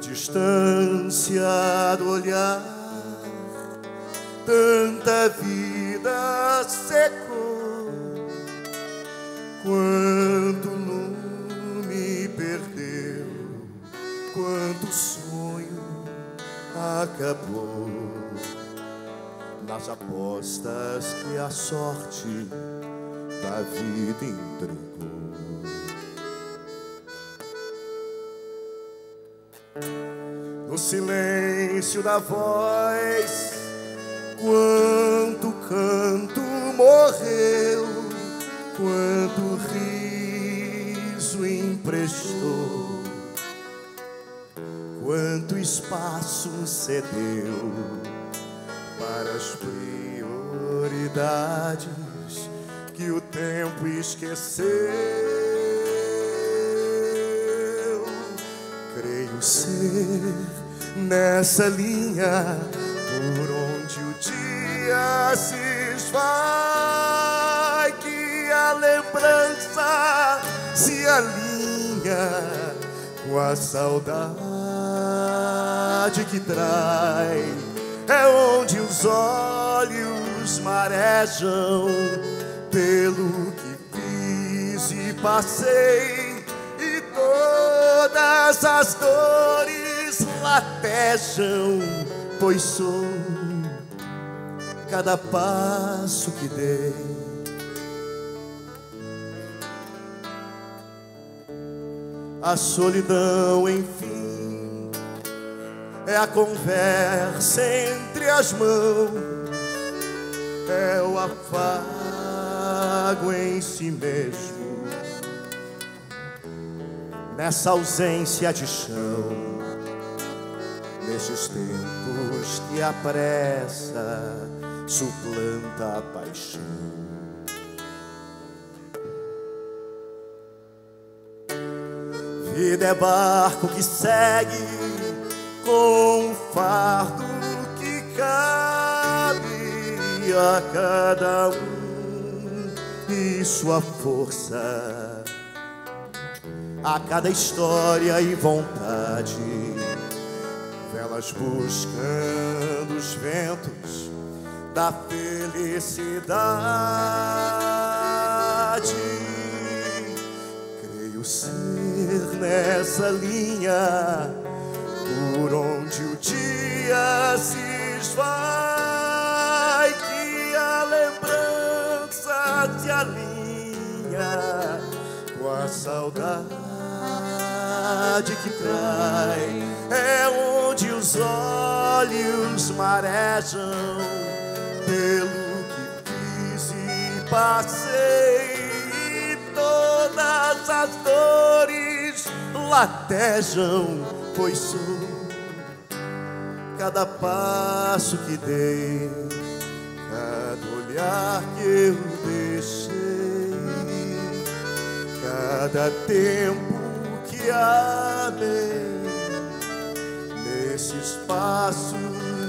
distância do olhar, tanta vida secou. Quanto lume perdeu, quanto sonho acabou. Nas apostas que a sorte da vida entregou. Silêncio da voz, quanto canto morreu, quanto riso emprestou, quanto espaço cedeu para as prioridades que o tempo esqueceu. Creio ser nessa linha por onde o dia se esvai, que a lembrança se alinha com a saudade que traz. É onde os olhos marejam pelo que fiz e passei e todas as dores latejam, pois sou cada passo que dei. A solidão, enfim, é a conversa entre as mãos, é o afago em si mesmo, nessa ausência de chão, nesses tempos que a pressa suplanta a paixão. Vida é barco que segue com o fardo que cabe a cada um e sua força, a cada história e vontade, velas buscando os ventos da felicidade. Creio ser nessa linha por onde o dia se esvai, que a lembrança se alinha com a saudade que traz. É onde os olhos marejam pelo que fiz e passei, e todas as dores latejam, pois sou cada passo que dei, cada olhar que eu deixei, cada tempo que amei, nesses passos